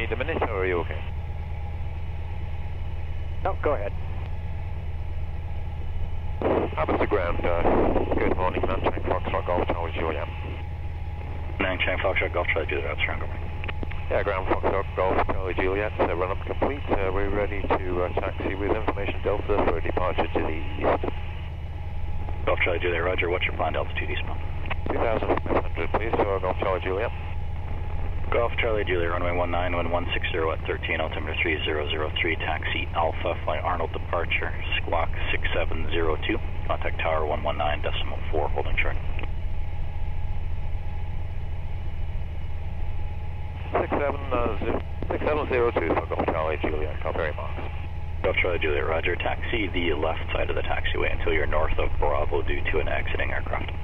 need a minute or are you okay? No, go ahead. Abbotsford ground. Uh, good morning, Nanchang Foxtrot Golf Tower Juliet. Nanchang Foxtrot Golf Tower Juliet, that's ground. Yeah, ground Foxtrot Golf Charlie Juliet, uh, run up complete. Uh, we're ready to uh, taxi with information Delta for departure to the east. Golf Charlie Juliet, roger. What's your planned altitude eastbound? 2,500, please. So, Golf Charlie Juliet. Golf Charlie Juliet, runway 19, wind 160 at 13, altimeter 3003, taxi Alpha, flight Arnold departure, squawk 6702, contact tower 119 decimal 4, holding short. 6702 uh, for Golf Charlie Juliet, Calgary Mars. Golf Charlie Juliet, roger. Taxi the left side of the taxiway until you're north of Bravo due to an exiting aircraft.